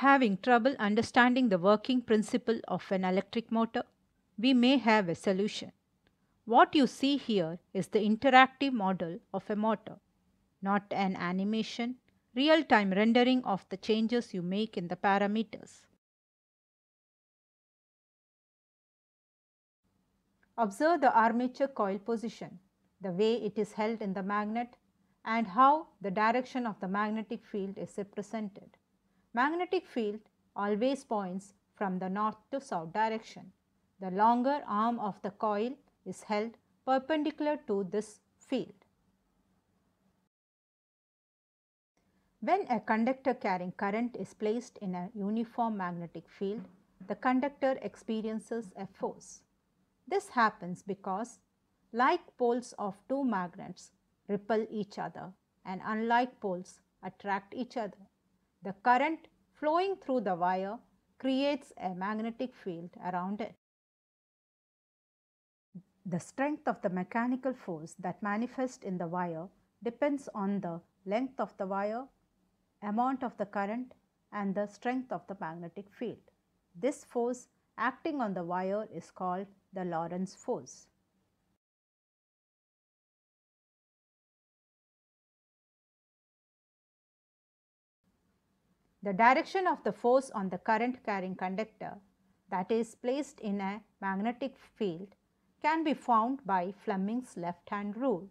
Having trouble understanding the working principle of an electric motor? We may have a solution. What you see here is the interactive model of a motor, not an animation, real time rendering of the changes you make in the parameters. Observe the armature coil position, the way it is held in the magnet and how the direction of the magnetic field is represented. Magnetic field always points from the north to south direction. The longer arm of the coil is held perpendicular to this field. When a conductor carrying current is placed in a uniform magnetic field, the conductor experiences a force. This happens because like poles of two magnets repel each other and unlike poles attract each other. The current flowing through the wire creates a magnetic field around it. The strength of the mechanical force that manifests in the wire depends on the length of the wire, amount of the current and the strength of the magnetic field. This force acting on the wire is called the Lorentz force. The direction of the force on the current carrying conductor that is placed in a magnetic field can be found by Fleming's left hand rule.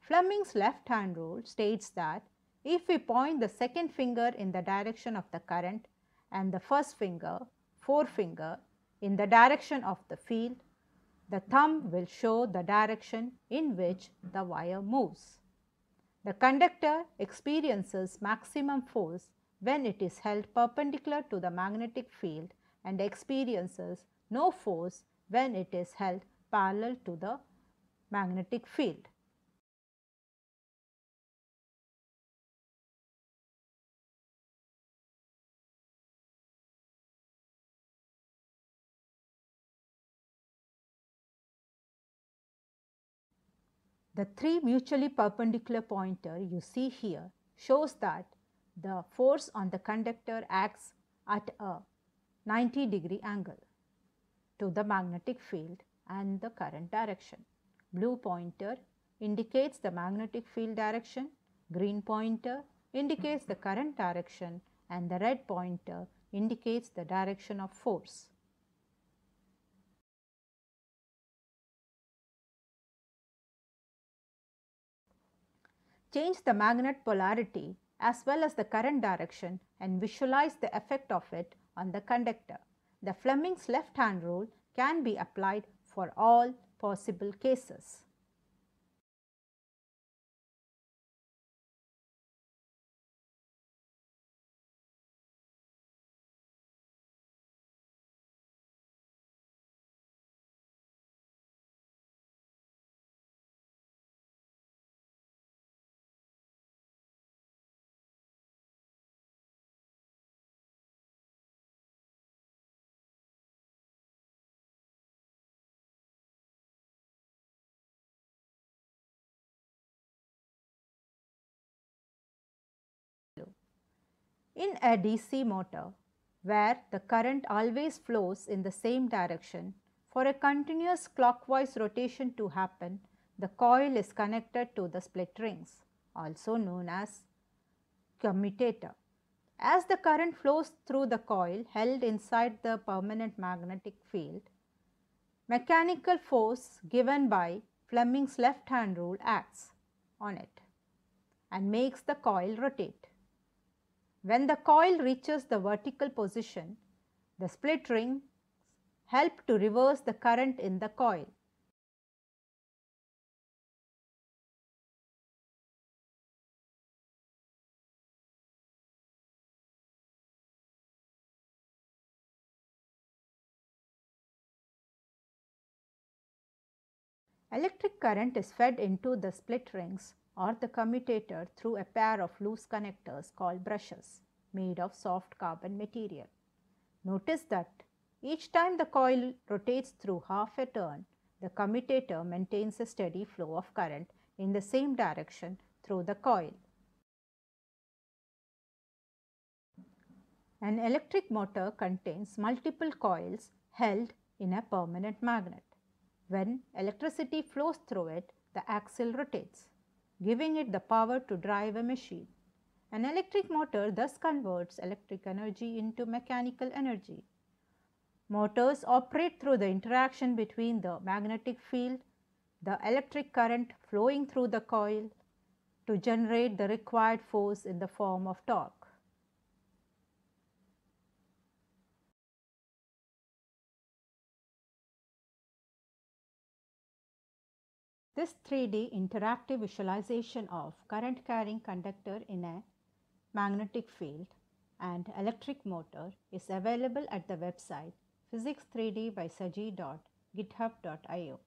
Fleming's left hand rule states that if we point the second finger in the direction of the current and the first finger, forefinger in the direction of the field, the thumb will show the direction in which the wire moves. The conductor experiences maximum force when it is held perpendicular to the magnetic field and experiences no force when it is held parallel to the magnetic field. The three mutually perpendicular pointer you see here shows that the force on the conductor acts at a 90 degree angle to the magnetic field and the current direction. Blue pointer indicates the magnetic field direction, green pointer indicates the current direction and the red pointer indicates the direction of force. Change the magnet polarity as well as the current direction and visualize the effect of it on the conductor. The Fleming's left hand rule can be applied for all possible cases. In a DC motor, where the current always flows in the same direction, for a continuous clockwise rotation to happen, the coil is connected to the split rings, also known as commutator. As the current flows through the coil held inside the permanent magnetic field, mechanical force given by Fleming's left hand rule acts on it and makes the coil rotate. When the coil reaches the vertical position, the split rings help to reverse the current in the coil. Electric current is fed into the split rings or the commutator through a pair of loose connectors called brushes made of soft carbon material. Notice that each time the coil rotates through half a turn, the commutator maintains a steady flow of current in the same direction through the coil. An electric motor contains multiple coils held in a permanent magnet. When electricity flows through it, the axle rotates, giving it the power to drive a machine. An electric motor thus converts electric energy into mechanical energy. Motors operate through the interaction between the magnetic field, the electric current flowing through the coil to generate the required force in the form of torque. This 3D interactive visualization of current carrying conductor in a magnetic field and electric motor is available at the website physics3d by saji.github.io.